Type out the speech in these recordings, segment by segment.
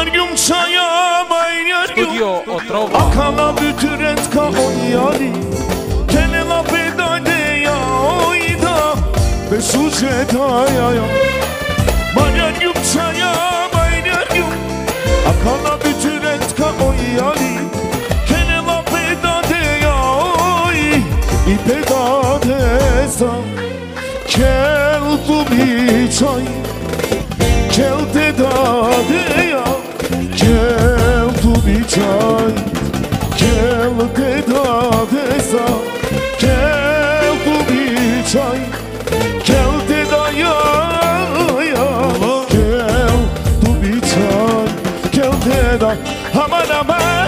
Majnarjum qaja, majnarjum Studio Otrova. A kala bytyret ka ojali Kene la pedajdeja ojda Besu që taja ja Majnarjum qaja, majnarjum A kala bytyret ka ojali Kene la pedajdeja oj I pedajtesa Kel tu mi qaj Kel te dadeja Kel چای کل قدا دسا کل خوبی چای کل تدایا کل تو بی چای کل تدا همان همان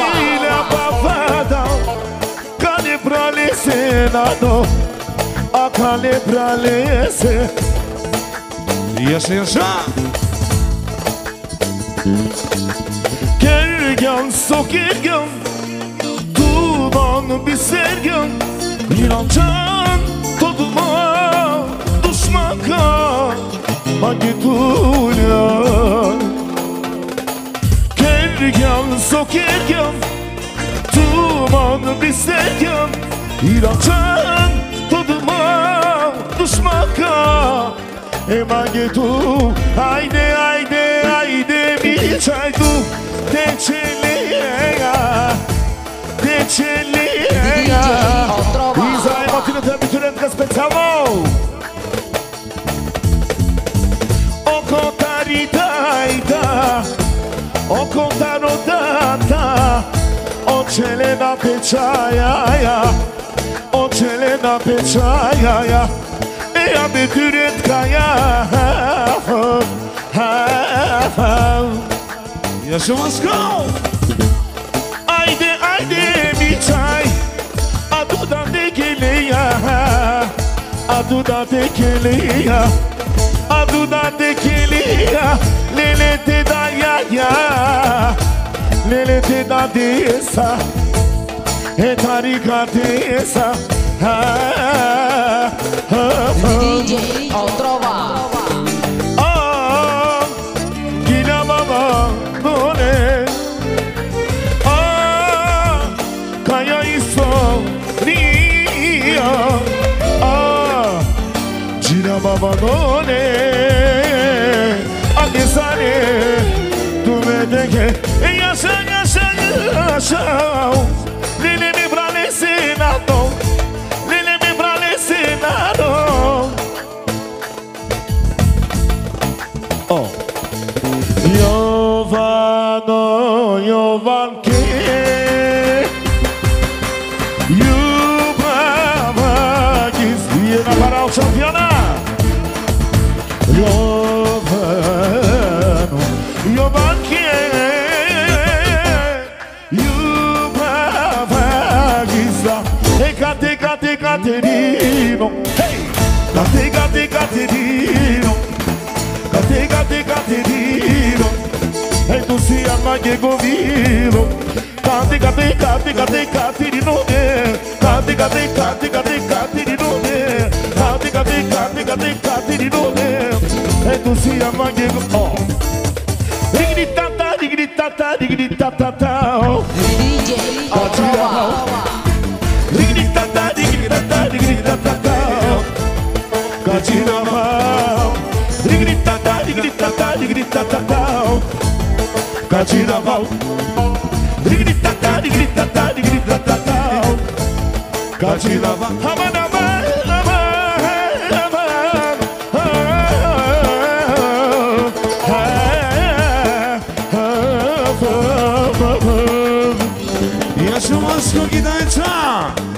Gatilha abafada Cale pra lecer nado A cale pra lecer E assim já Gergen sok ergen Duman bir sergen İnancan tadıma Düşmaka Magitulya Gergen sok ergen Duman bir sergen İnancan tadıma Düşmaka Emagetu Haydi haydi Teçeliye Teçeliye Otrova. Izaj motyny te byturętka specjalną Oko taritajta Oko tarodata Oczele na pieczaja Oczele na pieczaja Ja byturętka ja Yaşa Moskov. Haydi haydi bir çay. Aduda tekeli ya? Aduda tekeli ya? Aduda tekeli ya? Lele te da ya ya. Lele te da desa. E tarika desa. Ha ha ha. DJ Otrova. abone Akisane Tumedenge. Yasha, yasha, yasha Lili mi pra lhe ensinado Lili mi pra lhe ensinado Oh. Yovan, oh, Yovan Jovano, Jovanke iz Ekate, kate, Katerino Hey! Kate, kate, Katerino Kate, kate, Katerino E tu si ama che govino Kate, kate, kate, kate, Katerino Kate, kate, kate, kate, ta diggity tata tao. DJ Ottawa. Diggity tata diggity tata diggity tata tao. Kachina mau. Diggity tata diggity tata diggity tata tao. Kachina mau. Diggity tata diggity tata diggity tata ta Kachina ma Вашу мозгу кидается!